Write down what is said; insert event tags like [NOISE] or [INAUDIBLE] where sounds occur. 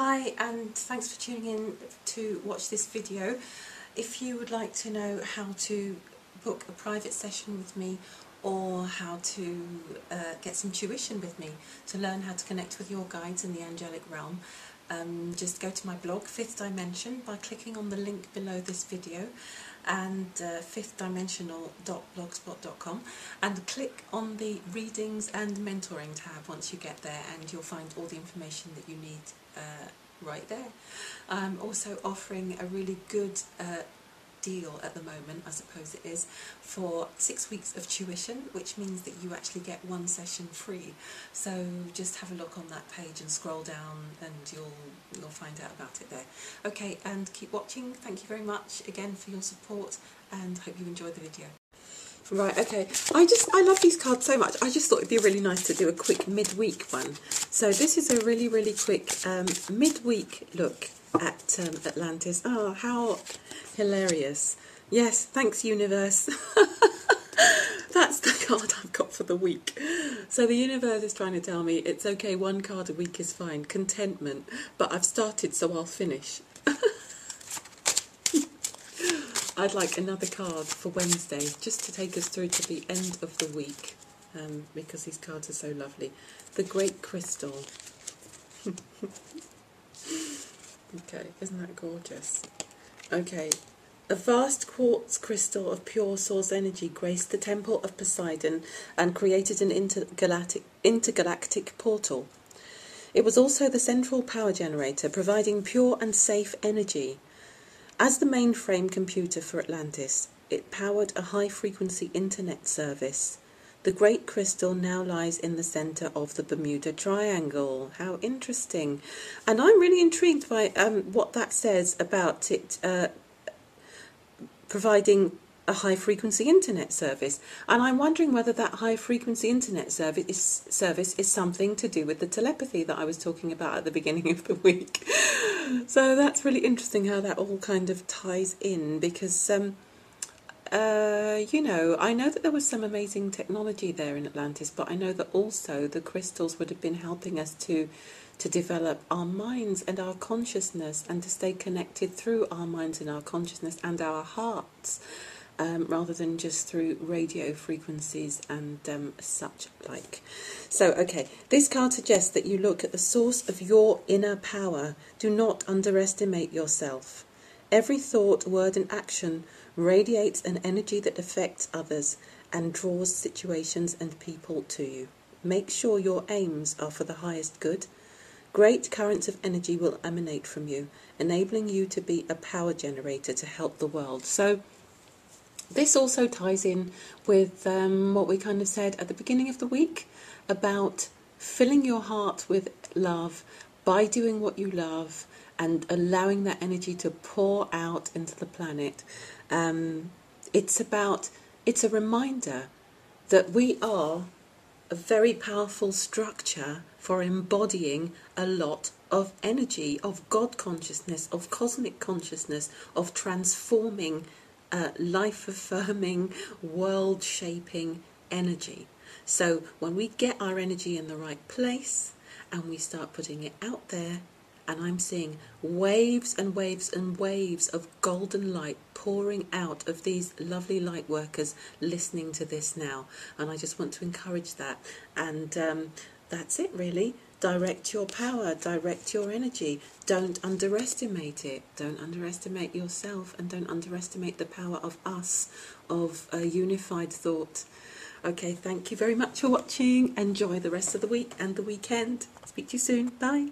Hi and thanks for tuning in to watch this video. If you would like to know how to book a private session with me or how to uh, get some tuition with me to learn how to connect with your guides in the angelic realm, um, just go to my blog, Fifth Dimension, by clicking on the link below this video and uh, fifthdimensional.blogspot.com and click on the readings and mentoring tab once you get there and you'll find all the information that you need uh, right there. I'm also offering a really good uh, deal at the moment, I suppose it is, for six weeks of tuition, which means that you actually get one session free. So just have a look on that page and scroll down and you'll you'll find out about it there. Okay, and keep watching. Thank you very much again for your support and hope you enjoyed the video. Right, okay. I just, I love these cards so much. I just thought it'd be really nice to do a quick midweek one. So this is a really, really quick um, midweek look at um, Atlantis. Oh, how hilarious. Yes, thanks, universe. [LAUGHS] That's the card I've got for the week. So the universe is trying to tell me it's okay, one card a week is fine, contentment, but I've started so I'll finish. [LAUGHS] I'd like another card for Wednesday just to take us through to the end of the week um, because these cards are so lovely. The Great Crystal. [LAUGHS] Okay, isn't that gorgeous? Okay, a vast quartz crystal of pure source energy graced the temple of Poseidon and created an intergalactic, intergalactic portal. It was also the central power generator, providing pure and safe energy. As the mainframe computer for Atlantis, it powered a high frequency internet service. The Great Crystal now lies in the centre of the Bermuda Triangle. How interesting. And I'm really intrigued by um, what that says about it uh, providing a high frequency internet service. And I'm wondering whether that high frequency internet service is, service is something to do with the telepathy that I was talking about at the beginning of the week. [LAUGHS] so that's really interesting how that all kind of ties in because. Um, uh, you know, I know that there was some amazing technology there in Atlantis, but I know that also the crystals would have been helping us to to develop our minds and our consciousness and to stay connected through our minds and our consciousness and our hearts. Um, rather than just through radio frequencies and um, such like. So, okay, this card suggests that you look at the source of your inner power. Do not underestimate yourself. Every thought, word, and action radiates an energy that affects others and draws situations and people to you. Make sure your aims are for the highest good. Great currents of energy will emanate from you, enabling you to be a power generator to help the world. So, this also ties in with um, what we kind of said at the beginning of the week about filling your heart with love by doing what you love and allowing that energy to pour out into the planet. Um, it's about, it's a reminder that we are a very powerful structure for embodying a lot of energy, of God consciousness, of cosmic consciousness, of transforming, uh, life affirming, world shaping energy. So when we get our energy in the right place and we start putting it out there, and I'm seeing waves and waves and waves of golden light pouring out of these lovely light workers listening to this now. And I just want to encourage that. And um, that's it, really. Direct your power, direct your energy. Don't underestimate it. Don't underestimate yourself, and don't underestimate the power of us, of a unified thought. Okay, thank you very much for watching. Enjoy the rest of the week and the weekend. Speak to you soon. Bye.